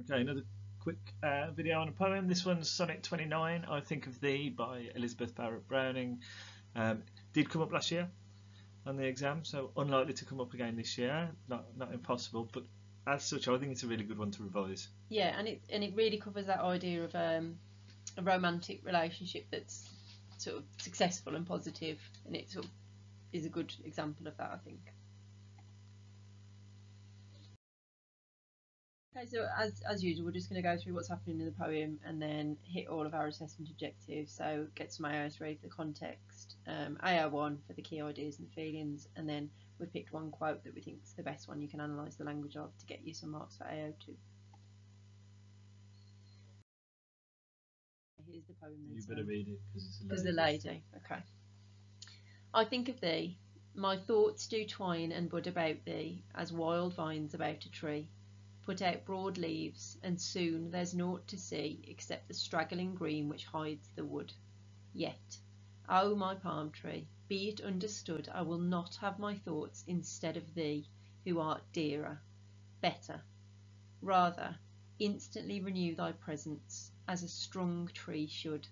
Okay, another quick uh, video on a poem. This one's Sonnet 29, I Think of Thee by Elizabeth Barrett Browning. Um, did come up last year on the exam, so unlikely to come up again this year. Not not impossible, but as such, I think it's a really good one to revise. Yeah, and it and it really covers that idea of um, a romantic relationship that's sort of successful and positive, and it sort of is a good example of that, I think. Okay, so as, as usual, we're just going to go through what's happening in the poem and then hit all of our assessment objectives. So get some AOs read the context, um, AO1 for the key ideas and feelings, and then we've picked one quote that we think is the best one you can analyse the language of to get you some marks for AO2. Here's the poem. You better read it because it's a As a lady, okay. I think of thee, my thoughts do twine and bud about thee, as wild vines about a tree put out broad leaves, and soon there's naught to see except the straggling green which hides the wood. Yet, O my palm tree, be it understood, I will not have my thoughts instead of thee, who art dearer, better. Rather, instantly renew thy presence, as a strong tree should.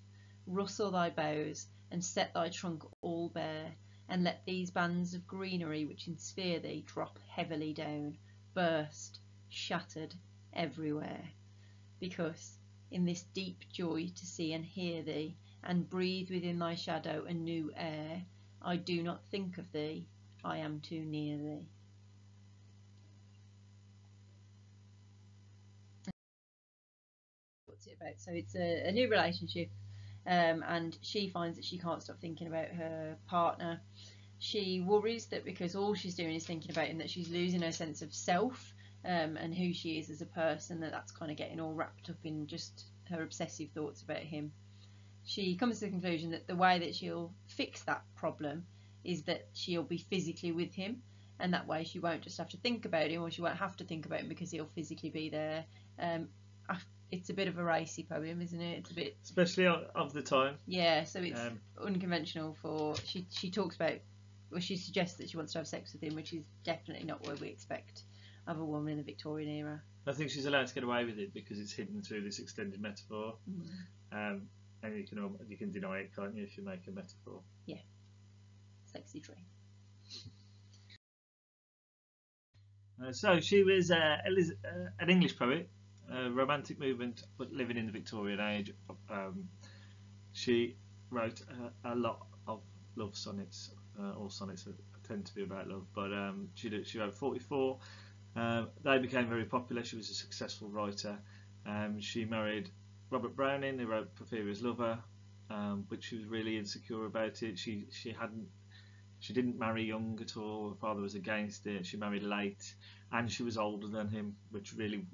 Rustle thy boughs, and set thy trunk all bare, and let these bands of greenery which ensphere thee drop heavily down, burst, shattered everywhere, because in this deep joy to see and hear thee, and breathe within thy shadow a new air, I do not think of thee, I am too near thee. What's it about? So it's a, a new relationship, um, and she finds that she can't stop thinking about her partner. She worries that because all she's doing is thinking about him, that she's losing her sense of self um, and who she is as a person, that that's kind of getting all wrapped up in just her obsessive thoughts about him. She comes to the conclusion that the way that she'll fix that problem is that she'll be physically with him, and that way she won't just have to think about him, or she won't have to think about him because he'll physically be there. Um, it's a bit of a racy poem, isn't it? It's a bit, especially of the time. Yeah, so it's um, unconventional for she. She talks about, well, she suggests that she wants to have sex with him, which is definitely not what we expect of a woman in the Victorian era. I think she's allowed to get away with it because it's hidden through this extended metaphor, mm. um, and you can you can deny it, can't you, if you make a metaphor? Yeah, sexy tree. Uh, so she was uh, uh, an English poet, a romantic movement, but living in the Victorian age. Um, she wrote a, a, lot of love sonnets. Uh, all sonnets tend to be about love, but um, she did, she wrote 44 um, they became very popular. She was a successful writer. Um, she married Robert Browning, who wrote Porphyria's Lover, um, but she was really insecure about it. She she hadn't she didn't marry young at all. Her father was against it. She married late, and she was older than him, which really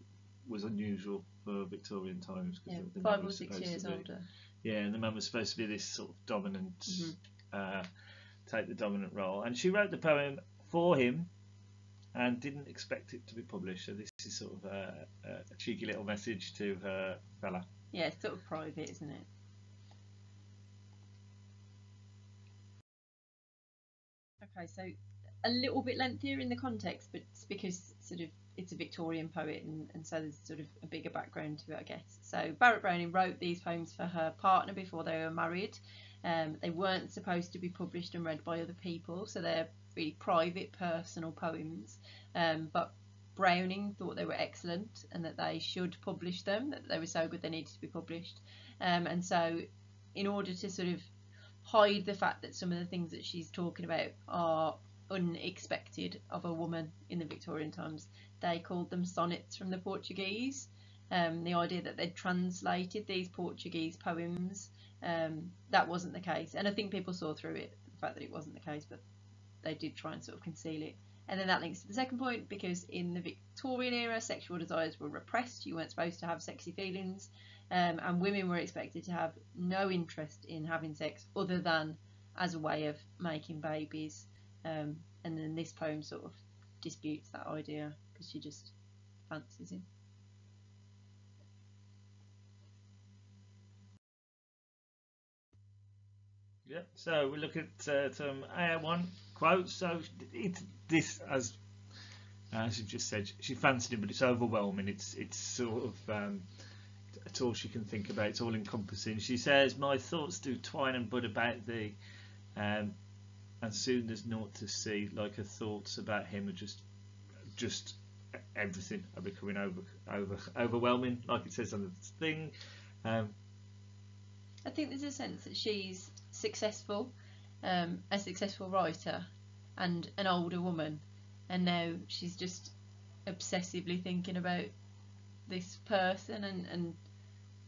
was unusual for Victorian times. Yeah, five or six years older. Yeah, and the man was supposed to be this sort of dominant, mm-hmm. uh, take the dominant role. And she wrote the poem for him and didn't expect it to be published. So this is sort of a, a cheeky little message to her fella. Yeah, it's sort of private, isn't it? Okay, so a little bit lengthier in the context, but it's because sort of it's a Victorian poet, and, and so there's sort of a bigger background to it, I guess. So Barrett Browning wrote these poems for her partner before they were married. Um, they weren't supposed to be published and read by other people, so they're really private, personal poems. Um, but Browning thought they were excellent and that they should publish them, that they were so good they needed to be published. Um, and so, in order to sort of hide the fact that some of the things that she's talking about are unexpected of a woman in the Victorian times, they called them sonnets from the Portuguese. Um, the idea that they'd translated these Portuguese poems, um, that wasn't the case. And I think people saw through it, the fact that it wasn't the case, but they did try and sort of conceal it. And then that links to the second point because in the Victorian era, sexual desires were repressed. You weren't supposed to have sexy feelings, um, and women were expected to have no interest in having sex other than as a way of making babies. Um, and then this poem sort of disputes that idea because she just fancies him. Yeah, so we look at uh, some AO1 So it's this, as as you've just said, she fancied him, but it's overwhelming. It's it's sort of um, all she can think about. It's all encompassing. She says, "My thoughts do twine and bud about thee, um, and soon there's naught to see. Like her thoughts about him are just just everything are becoming over over overwhelming. Like it says on the thing." Um, I think there's a sense that she's successful, um, a successful writer, and an older woman, and now she's just obsessively thinking about this person, and, and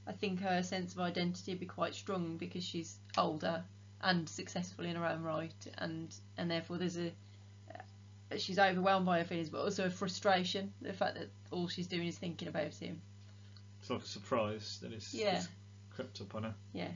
I think her sense of identity would be quite strong because she's older and successful in her own right, and and therefore there's a she's overwhelmed by her feelings, but also a frustration, the fact that all she's doing is thinking about him. it's like a surprise that it's, Yeah. it's crept up on her. Yeah.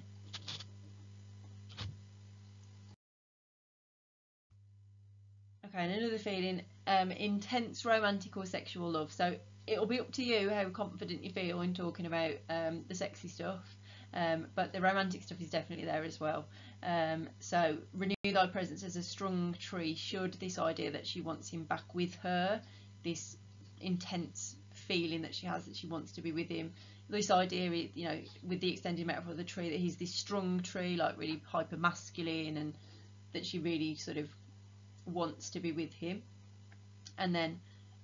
Okay, and another feeling, um, intense romantic or sexual love. So it'll be up to you how confident you feel in talking about um, the sexy stuff. Um, but the romantic stuff is definitely there as well. Um, so renew thy presence as a strong tree. Should this idea that she wants him back with her, this intense feeling that she has that she wants to be with him, this idea, you know, with the extended metaphor of the tree, that he's this strong tree, like really hyper masculine, and that she really sort of wants to be with him. And then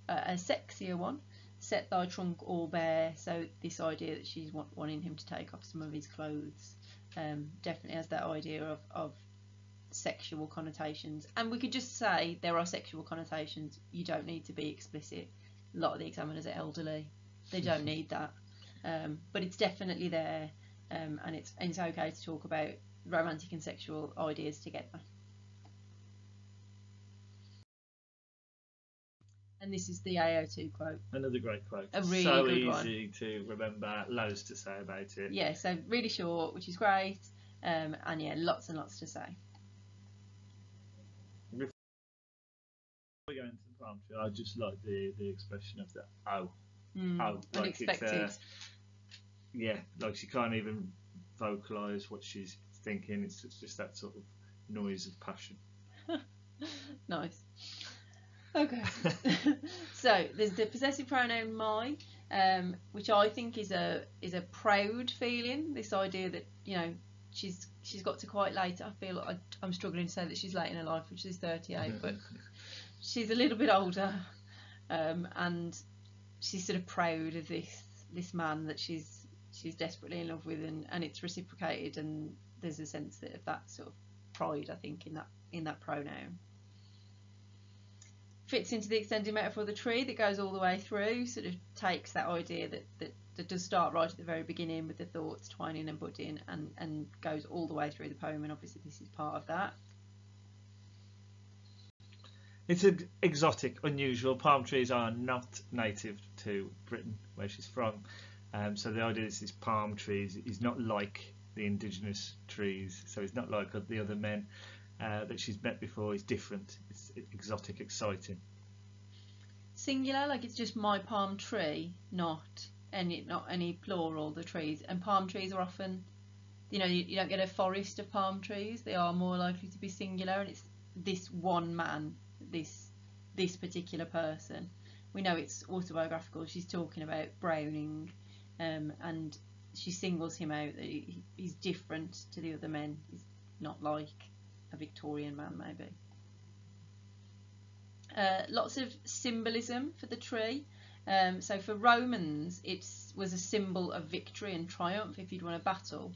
uh, a sexier one, set thy trunk all bare. So this idea that she's want, wanting him to take off some of his clothes, um, definitely has that idea of, of sexual connotations. And we could just say there are sexual connotations. You don't need to be explicit. A lot of the examiners are elderly. They don't need that. Um, but it's definitely there, um, and it's and it's okay to talk about romantic and sexual ideas together. And this is the AO2 quote. Another great quote. A really so good one. easy to remember, loads to say about it. Yeah, so really short, which is great, um, and yeah, lots and lots to say. Before we go into the palm tree, I just like the, the expression of the oh. Mm, Oh, like it's, unexpected. uh, Yeah, like she can't even vocalise what she's thinking. It's, it's just that sort of noise of passion. nice. Okay. so there's the possessive pronoun my, um, which I think is a is a proud feeling. This idea that you know she's she's got to quite late. I feel I, I'm struggling to say that she's late in her life, which is 38, but she's a little bit older, um, and she's sort of proud of this this man that she's she's desperately in love with, and, and it's reciprocated, and there's a sense that of that sort of pride, I think, in that in that pronoun. Fits into the extended metaphor of the tree that goes all the way through, sort of takes that idea that, that, that does start right at the very beginning with the thoughts twining and budding and, and goes all the way through the poem, and obviously this is part of that. It's an exotic, unusual. Palm trees are not native to Britain, where she's from. Um, so the idea is this palm trees is not like the indigenous trees. So it's not like the other men uh, that she's met before. It's different. Exotic, exciting. Singular, like it's just my palm tree, not any not any plural the trees. And palm trees are often, you know, you, you don't get a forest of palm trees. They are more likely to be singular, and it's this one man, this this particular person. We know it's autobiographical. She's talking about Browning, um, and she singles him out that he, he's different to the other men. He's not like a Victorian man, maybe. Uh, lots of symbolism for the tree. Um, so for Romans, it was a symbol of victory and triumph. If you'd won a battle,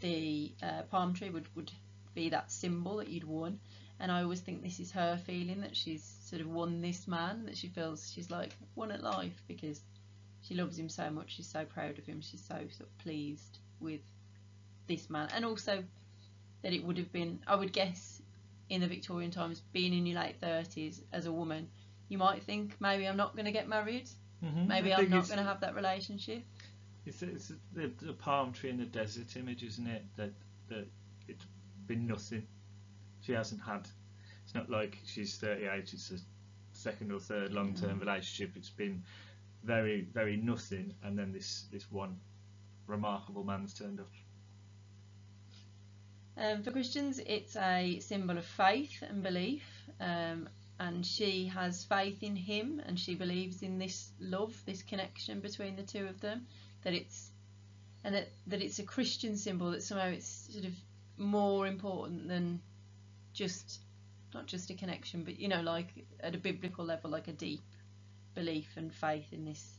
the uh, palm tree would, would be that symbol that you'd won. And I always think this is her feeling that she's sort of won this man, that she feels she's like won at life because she loves him so much. She's so proud of him. She's so sort of pleased with this man, and also that it would have been, I would guess, in the Victorian times, being in your late thirties as a woman, you might think maybe I'm not going to get married. Mm-hmm. Maybe I'm not going to have that relationship. It's, it's the, the palm tree in the desert image, isn't it? That that it's been nothing. She hasn't had. It's not like she's 38. It's a second or third long-term relationship. It's been very very nothing, and then this this one remarkable man's turned up. Um, for Christians, it's a symbol of faith and belief, um, and she has faith in him, and she believes in this love, this connection between the two of them. That it's and that, that it's a Christian symbol that somehow it's sort of more important than just not just a connection, but you know, like at a biblical level, like a deep belief and faith in this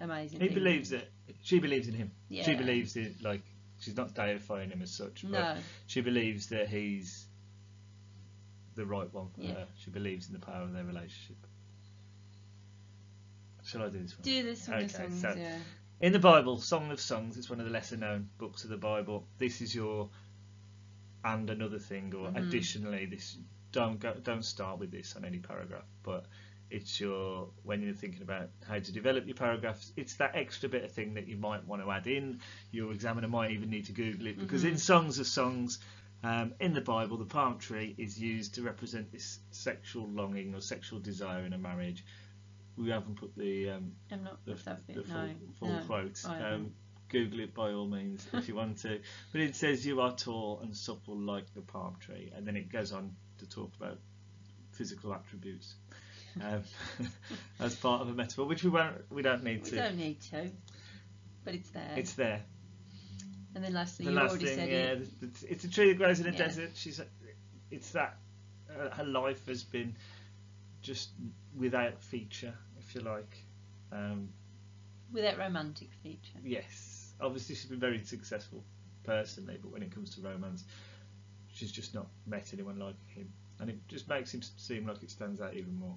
amazing. He thing. believes it. She believes in him. Yeah. She believes it. Like she's not deifying him as such, but No. she believes that he's the right one for Yeah. her. She believes in the power of their relationship. Shall I do this one? Do this song Okay, songs, so- yeah. In the Bible, Song of Songs it's one of the lesser known books of the Bible. This is your and another thing, or Mhm. additionally, this don't go, don't start with this on any paragraph, but it's your when you're thinking about how to develop your paragraphs. It's that extra bit of thing that you might want to add in. Your examiner might even need to Google it because in Mhm. Songs of Songs. Um, in the Bible, the palm tree is used to represent this sexual longing or sexual desire in a marriage. We haven't put the um, I'm not the, bit. the full, no. full no. quote. Um. Google it by all means if you want to. But it says you are tall and supple like the palm tree, and then it goes on to talk about physical attributes um, as part of a metaphor, which we won't. We don't need We to. don't need to, but it's there. It's there. and then lastly, the you last already thing, said yeah, it. it's, it's a tree that grows in a Yeah. desert. She's. It's that uh, her life has been just without feature, if you like. Um, without romantic feature. Yes, obviously she's been very successful personally, but when it comes to romance, she's just not met anyone like him, and it just makes him seem like it stands out even more.